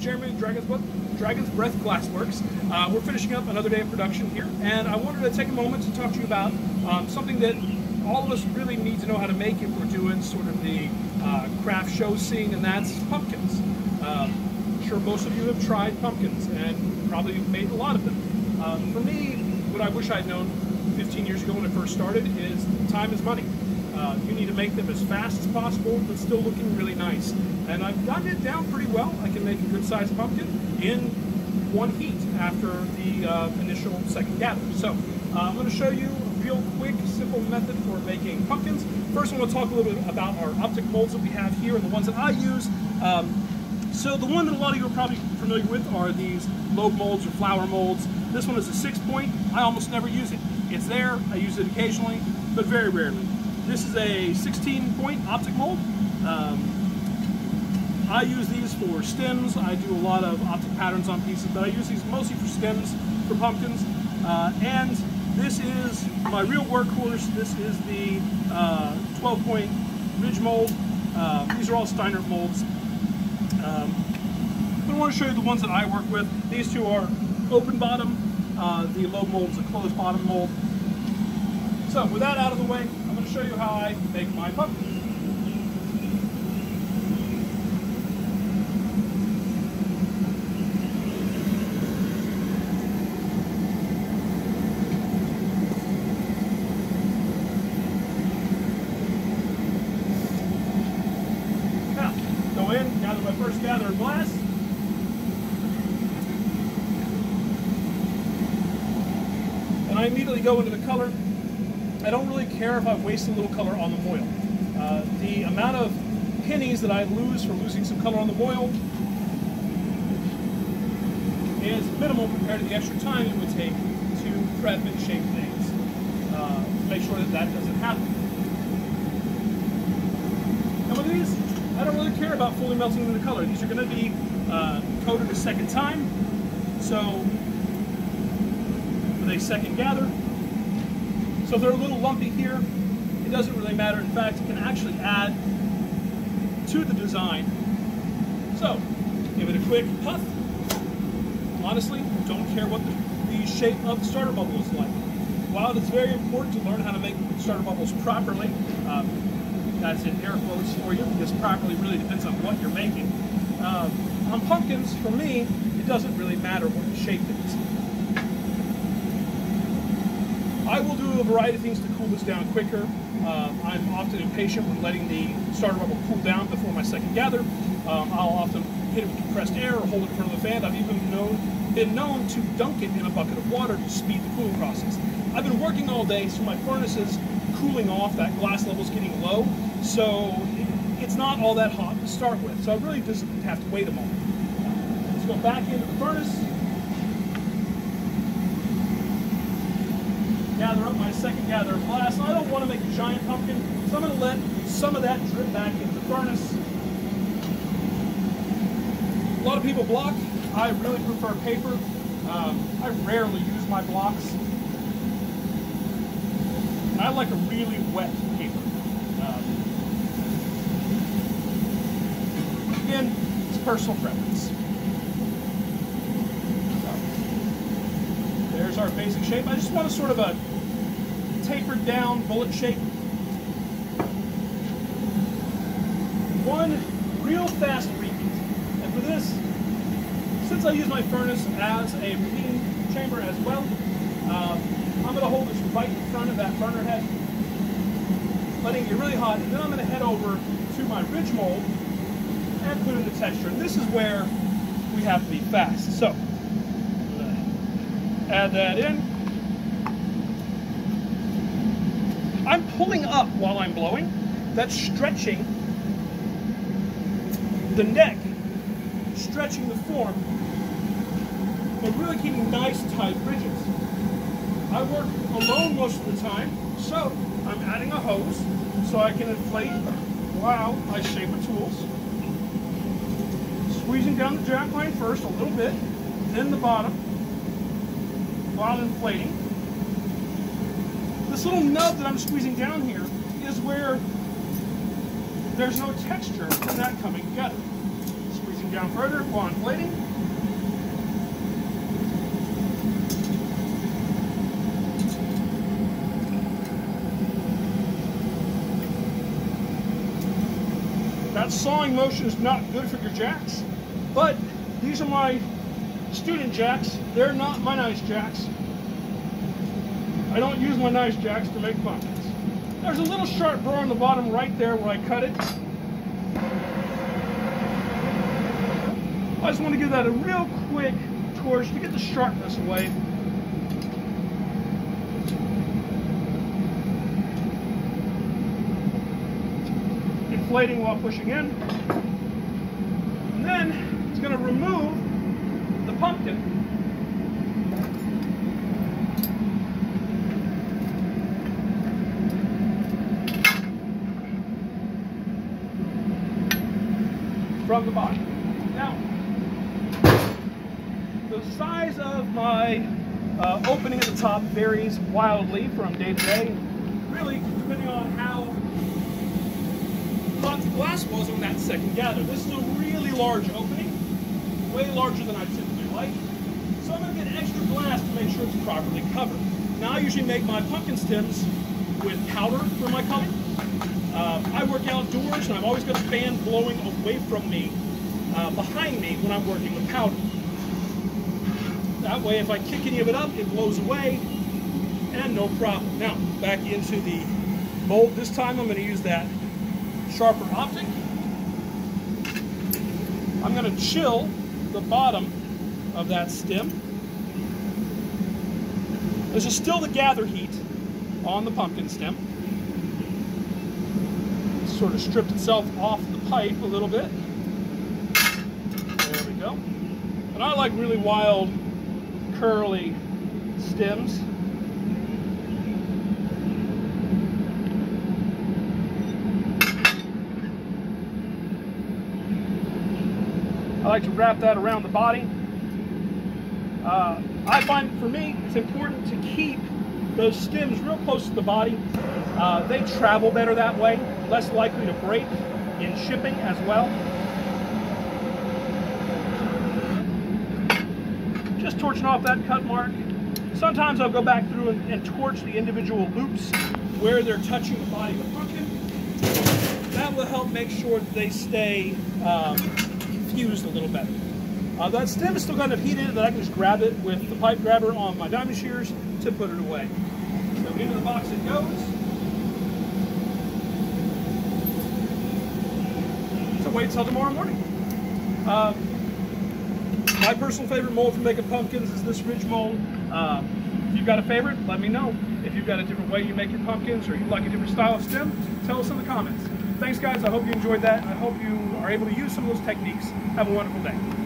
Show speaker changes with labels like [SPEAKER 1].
[SPEAKER 1] Jeremy Dragon's, Dragon's Breath Glassworks. Uh, we're finishing up another day of production here, and I wanted to take a moment to talk to you about um, something that all of us really need to know how to make if we're doing sort of the uh, craft show scene, and that's pumpkins. Um, I'm sure most of you have tried pumpkins and probably made a lot of them. Um, for me, what I wish I'd known 15 years ago when I first started is time is money. Uh, you need to make them as fast as possible, but still looking really nice. And I've gotten it down pretty well. I can make a good sized pumpkin in one heat after the uh, initial second gather. So uh, I'm going to show you a real quick, simple method for making pumpkins. First, I'm going to talk a little bit about our optic molds that we have here and the ones that I use. Um, so the one that a lot of you are probably familiar with are these lobe molds or flower molds. This one is a six point. I almost never use it. It's there, I use it occasionally, but very rarely. This is a 16 point optic mold. Um, I use these for stems. I do a lot of optic patterns on pieces, but I use these mostly for stems for pumpkins. Uh, and this is my real workhorse. This is the uh, 12 point ridge mold. Uh, these are all Steinert molds. Um, but I want to show you the ones that I work with. These two are open bottom. Uh, the lobe mold is a closed bottom mold. So with that out of the way, I'm going to show you how I make my pumpkin. Now, go in, gather of glass. And I immediately go into the color. I don't really care if I've wasted a little color on the moil. Uh, the amount of pennies that I lose for losing some color on the moil is minimal compared to the extra time it would take to prep and shape things. Uh, to make sure that that doesn't happen. And with these, I don't really care about fully melting the color. These are going to be uh, coated a second time. So, a second gather. So if they're a little lumpy here, it doesn't really matter. In fact, it can actually add to the design. So, give it a quick puff. Honestly, don't care what the, the shape of the starter bubble is like. While it's very important to learn how to make starter bubbles properly, um, that's in air quotes for you, because properly really depends on what you're making. Um, on pumpkins, for me, it doesn't really matter what the shape is. I will do a variety of things to cool this down quicker. Uh, I'm often impatient when letting the starter bubble cool down before my second gather. Um, I'll often hit it with compressed air or hold it in front of the fan. I've even known, been known to dunk it in a bucket of water to speed the cooling process. I've been working all day, so my furnace is cooling off. That glass level is getting low, so it's not all that hot to start with. So I really just have to wait a moment. Let's go back into the furnace. gather up my second gather of glass. I don't want to make a giant pumpkin, so I'm going to let some of that drip back into the furnace. A lot of people block. I really prefer paper. Um, I rarely use my blocks. I like a really wet paper. Um, again, it's personal preference. There's our basic shape. I just want a sort of a tapered down bullet shape. One real fast repeat. And for this, since I use my furnace as a repeating chamber as well, um, I'm going to hold this right in front of that burner head, letting it get really hot, and then I'm going to head over to my ridge mold and put in the texture. And this is where we have to be fast. So, add that in. I'm pulling up while I'm blowing. That's stretching the neck, stretching the form, but really keeping nice tight ridges. I work alone most of the time, so I'm adding a hose so I can inflate while I shape the tools. Squeezing down the jack line first a little bit, then the bottom, while inflating. This little nub that I'm squeezing down here is where there's no texture from that coming together. Squeezing down further while inflating. That sawing motion is not good for your jacks, but these are my student jacks. They're not my nice jacks. I don't use my nice jacks to make pumpkins. There's a little sharp burr on the bottom right there where I cut it. I just want to give that a real quick torch to get the sharpness away. Inflating while pushing in. Then it's going to remove the pumpkin from the bottom. Now, the size of my uh, opening at the top varies wildly from day to day, really depending on how hot the glass was on that second gather. This is a really large opening, way larger than I typically like. So I'm going to get extra glass to make sure it's properly covered. Now I usually make my pumpkin stems with powder for my color. Uh, I work outdoors and I've always got a fan blowing away from me, uh, behind me when I'm working with powder. That way if I kick any of it up, it blows away and no problem. Now, back into the mold. This time I'm going to use that sharper optic. I'm going to chill the bottom of that stem. This is still the gather heat on the pumpkin stem sort of stripped itself off the pipe a little bit. There we go. And I like really wild, curly stems. I like to wrap that around the body. Uh, I find for me it's important to keep those stems real close to the body. Uh, they travel better that way less likely to break in shipping as well. Just torching off that cut mark. Sometimes I'll go back through and, and torch the individual loops where they're touching the body of the pumpkin. That will help make sure that they stay um, fused a little better. Uh, that stem is still got enough heat in it that I can just grab it with the pipe grabber on my diamond shears to put it away. So into the box it goes. So wait till tomorrow morning. Um, my personal favorite mold for making pumpkins is this ridge mold. Uh, if you've got a favorite, let me know. If you've got a different way you make your pumpkins or you like a different style of stem, tell us in the comments. Thanks guys, I hope you enjoyed that. I hope you are able to use some of those techniques. Have a wonderful day.